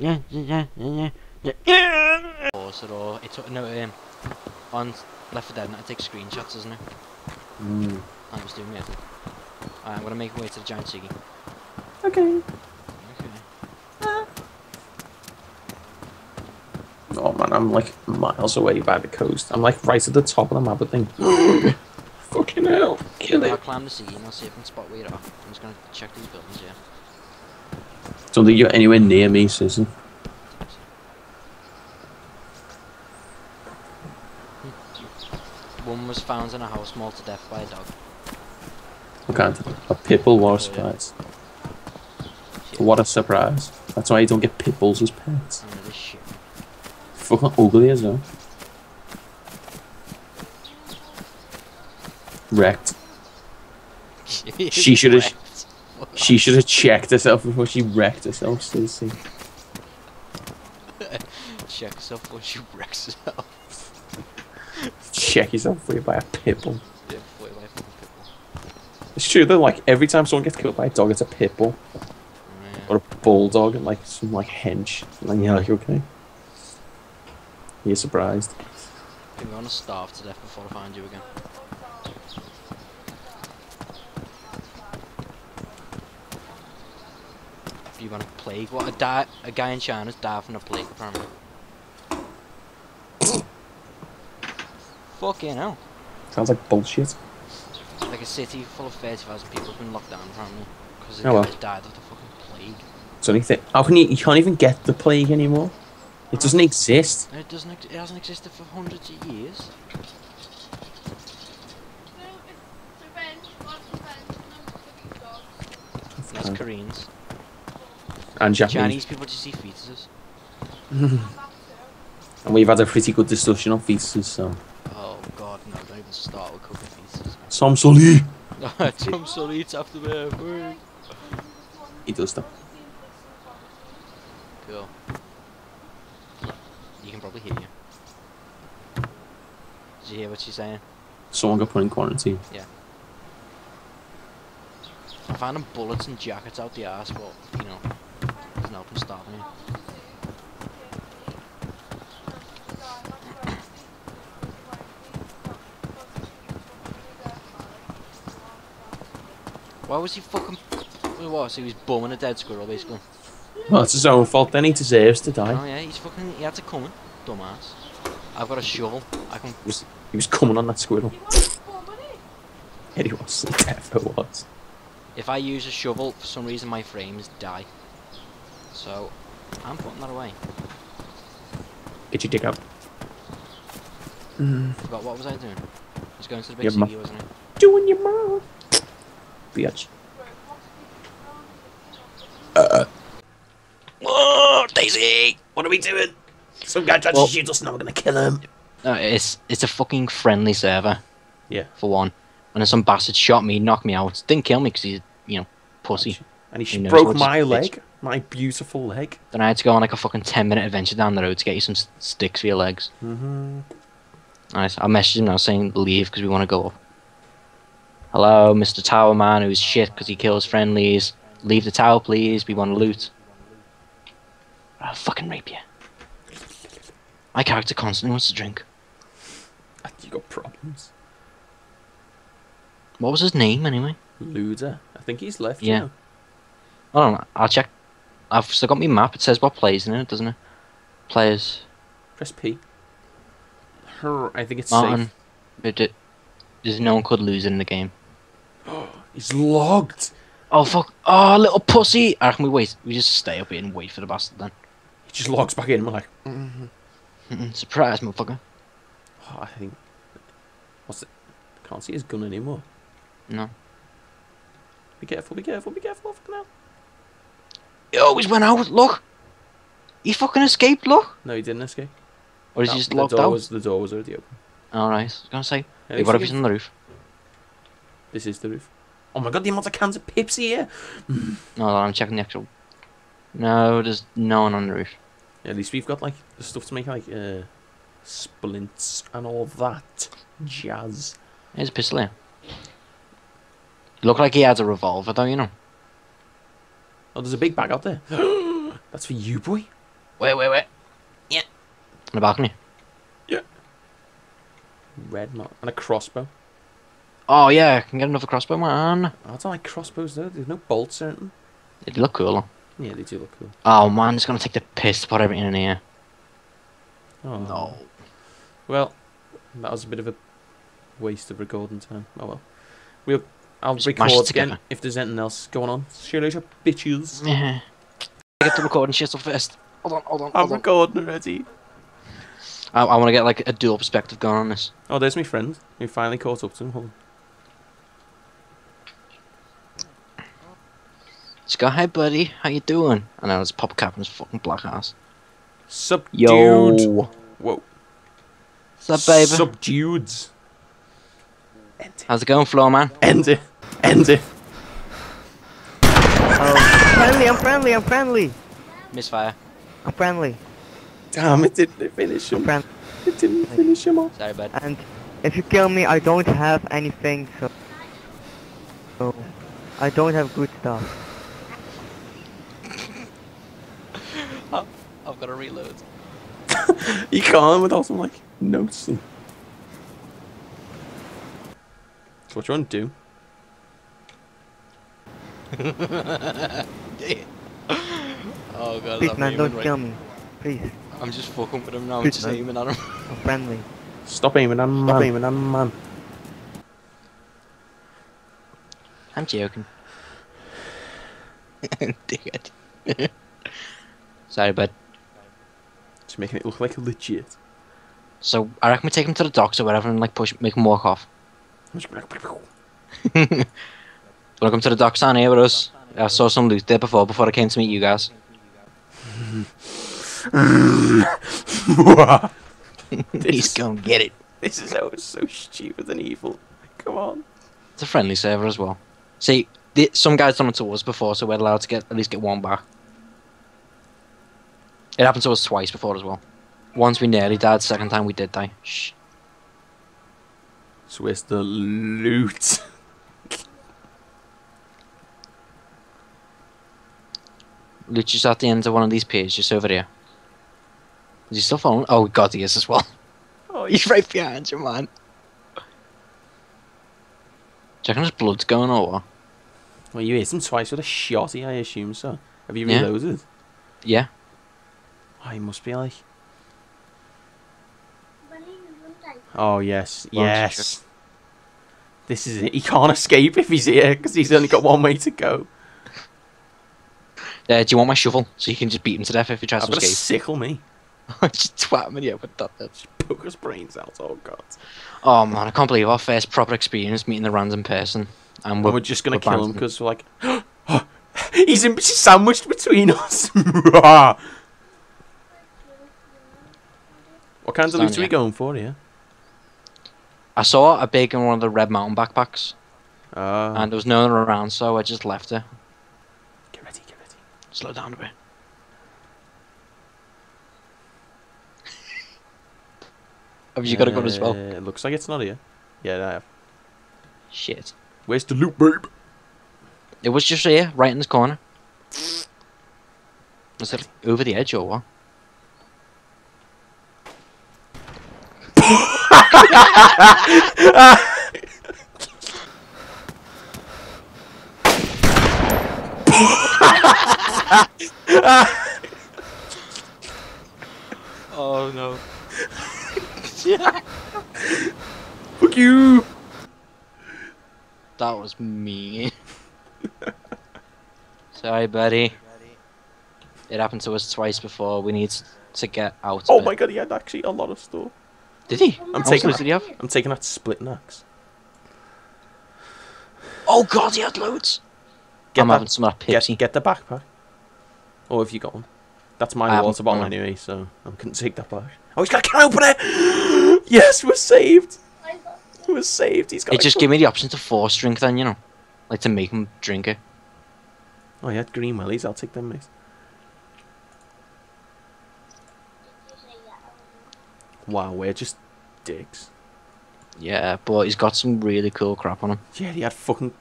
Yeah, yeah, yeah, yeah, it or it's no um on Left 4 Dead and I take screenshots, isn't it? Mm. I was doing it. Alright, I'm gonna make my way to the giant Siggy. Okay. Okay. Oh man, I'm like miles away by the coast. I'm like right at the top of the map. I think. Fucking hell! Kill it. I'll climb the Siggy and I'll see if I can spot where you are. I'm just gonna check these buildings, yeah. Don't think you're anywhere near me, Susan. One was found in a house mauled to death by a dog. What kind of a pitbull? What a surprise! Shit. What a surprise! That's why you don't get pitbulls as pets. I know this shit. Fucking ugly as well. Wrecked. She should've- Wrecked. She should have checked herself before she wrecked herself, Stacey. Check herself before she wrecks herself. Check yourself before you buy a pitbull. Yeah, before you buy a fucking pitbull. It's true though, like every time someone gets killed by a dog, it's a pitbull Yeah. or a bulldog and like some like hench. And then you're like, okay. You're surprised. I'm gonna starve to death before I find you again. You want a plague? What a di- a guy in China's died from a plague apparently. Fucking hell. Sounds like bullshit. Like a city full of 30,000 people has been locked down apparently. Because Oh, well. died of the fucking plague. So only thing. How can you? You can't even get the plague anymore. It doesn't exist. It doesn't ex- it hasn't existed for hundreds of years. No, it's And Japanese. Chinese people just see fetuses. And that too. And we've had a pretty good discussion on fetuses, so. Oh god, no, don't even start with cooking fetuses. Sam Sully! Tom Sully eats after me. He does that. Cool. You can probably hear you. Did you hear what she's saying? Someone got put in quarantine. Yeah. I found them bullets and jackets out the ass, but, you know, there's nothing stopping you. Why was he fucking... What was he? was bumming a dead squirrel, basically. Well, it's his own fault. Then he deserves to die. Oh yeah, he's fucking... He had to come in, dumbass. I've got a shovel. I can... He was, he was coming on that squirrel. He wants more money. Yeah, he was. He was. If I use a shovel, for some reason my frames die. So, I'm putting that away. Get your dick out. Mm. Forgot what was I doing? I was going to the big city, wasn't I? Doing your mouth. Bitch. Uh. Oh, Daisy! What are we doing? Some guy tried Well- to shoot us, and now we're gonna kill him. No, it's it's a fucking friendly server. Yeah. For one, and then some bastard shot me, knocked me out, didn't kill me because he's you know pussy. And he, He broke my leg. bitch. My beautiful leg. Then I had to go on like a fucking ten minute adventure down the road to get you some sticks for your legs. Mm-hmm. Nice. I messaged him now saying leave because we want to go up. Hello, Mr. Tower Man, who's shit because he kills friendlies. Leave the tower, please. We want to loot. I'll fucking rape you. My character constantly wants to drink. You got problems. What was his name anyway? Luda. I think he's left. Yeah. now. Hold on, I'll check. I've still got my map. It says what plays in it, doesn't it? Players. Press P. Her. I think it's Martin. safe. But it, there's no one could lose in the game. He's logged. Oh fuck! Oh, little pussy! Ah, can we wait? We just stay up here and wait for the bastard then. He just logs back in. and We're like, mm Mm-mm, surprise, motherfucker! oh, I think. What's it? Can't see his gun anymore. No. Be careful. Be careful. Be careful. Fucking hell. He always went out. Look. He fucking escaped. Look. No, he didn't escape. Or is No, he just the locked door out? Was, the door was already open. All right. I was gonna say. Yeah, Hey, what if he's on the roof? This is the roof. Oh my god, the amount of cans of Pepsi here. No, I'm checking the actual. No, there's no one on the roof. Yeah, at least we've got like the stuff to make like uh, splints and all that jazz. There's a pistol here. Look like he has a revolver, though. You know. Oh, there's a big bag out there. That's for you, boy. Wait, wait, wait. Yeah. On the balcony. Yeah. Red mark and a crossbow. Oh yeah, I can get another crossbow, man. Oh, I don't like crossbows though. There's no bolts or anything. It'd look cool. Yeah, they do look cool. Oh man, it's gonna take the piss to put everything in here. Oh No. Well, that was a bit of a waste of recording time. Oh well. We'll. I'll Just record again if there's anything else going on. See you later, bitches. Yeah. I get the recording shit first. Hold on, hold on, Hold I'm on. recording already. I, I want to get like a dual perspective going on this. Oh, there's my friend. We finally caught up to him. Hold on. Just go, hey buddy, how you doing? And then I just pop a cap in his fucking black ass. Subdued. Yo, Whoa. what's up, baby? Subdued. End it. How's it going, floor man? End it. End it. Oh, friendly, I'm friendly, I'm friendly. Misfire. I'm friendly. Damn, it didn't finish I'm him. It didn't finish him off. Sorry, bud. And if you kill me, I don't have anything, so... so I don't have good stuff. I've got to reload. You can't without some like notes. And... So what you want to do? Oh god, Please, man, don't kill me. Please, I'm just fucking with him now. I'm Please, just man. aiming at him. I'm friendly. Stop aiming at him, Stop man. it. Aiming at him, man. I'm joking. Dickhead. Sorry, bud. Just making it look like a legit. So I reckon we take him to the docks or whatever and like push, make him walk off. Wanna the docks down here with us? I saw some loot there before before I came to meet you guys. He's gonna get it. This is so so stupid and evil. Come on. It's a friendly server as well. See, the, some guys done it to us before, so we're allowed to get at least get one back. It happened to us twice before as well. Once we nearly died, second time we did die. Shh. So where's the loot? Luch is at the end of one of these pages, just over here. Is he still following? Oh god, he is as well. Oh, He's right behind you, man. Do you reckon his blood's going or what? Well, you hit him twice with a shotty, I assume so. Have you Yeah. reloaded? Yeah. Oh, he must be like. Oh yes, oh, Well, yes. This is it. He can't escape if he's here because he's only got one way to go. Uh, do you want my shovel so you can just beat him to death if he tries I've to escape? sickle me. just twat him in the with that. bitch. Poke his brains out. Oh god. Oh man, I can't believe our first proper experience meeting a random person. And we're, we're just gonna we're kill him because we're like, he's in, sandwiched between us. what kind of loot are we going for here? I saw a big in one of the Red Mountain backpacks, Uh, and there was no one around, so I just left it. get ready, get ready. Slow down a bit. Have you got a gun as well? Uh, It looks like it's not here. Yeah, I have. Shit. Where's the loot, babe? It was just here, right in this corner. Was it over the edge or what? oh no. Fuck you! That was me. Sorry, buddy. It happened to us twice before. We need to get out. Oh my it. god, he had actually a lot of stuff. Did he? I'm How much taking loot did he have? I'm taking that split axe. Oh god, he had loads. Get I'm that- having some of that Get, Pepsi. get the backpack. Or have you got one? That's my haven't water bottle one. anyway, so I couldn't take that back. Oh, he's got a can opener! yes, we're saved! We're saved. He's got It just gave me the option to force drink then, you know. Like to make him drink it. Oh, he had green wellies. I'll take them, mate. Wow, we're just dicks. Yeah, but he's got some really cool crap on him. Yeah, he had fucking.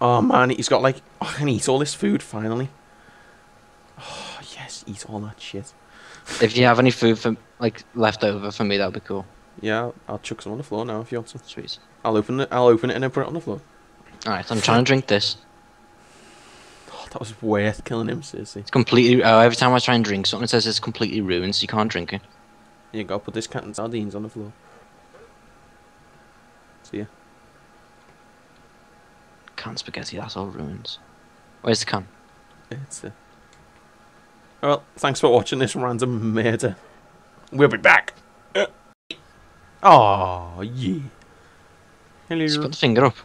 Oh man, he's got like. Oh, I can eat all this food finally. Oh yes, eat all that shit. If you have any food for like left over for me, that would be cool. Yeah, I'll, I'll chuck some on the floor now if you want some. Sweet. I'll open it. I'll open it and then put it on the floor. All right, I'm trying to drink this. Oh, that was worth killing him, seriously. It's completely. Oh, every time I try and drink something, it says it's completely ruined, so you can't drink it. Here you go. Put this cat and sardines on the floor. See ya. Can't spaghetti, that's all ruins. Where's the can? It's uh... Well, thanks for watching this random murder. We'll be back. Uh... Oh, yeah. Hello. Just put the finger up.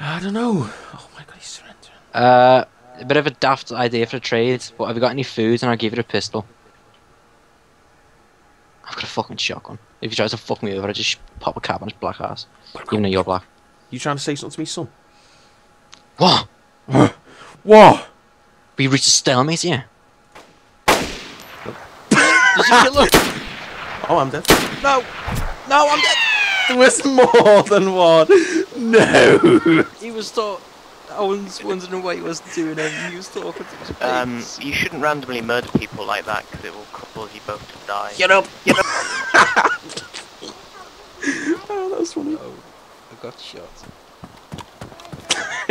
I don't know. Oh my god, he's surrendering. Uh, a bit of a daft idea for a trade, but have you got any food and I'll give you a pistol. I've got a fucking shotgun. If you try to fuck me over, I just pop a cap on his black ass. Even though you're black. You trying to say something to me, son? What? What? We reached a stalemate yeah. Does it kill him? Oh, I'm dead. No! No, I'm dead! There was more than one! No! He was thought. I was wondering what he was doing and he was talking to his Um, you shouldn't randomly murder people like that because it will cause you both to die. Get up! Get up! oh, that was funny. I got shot.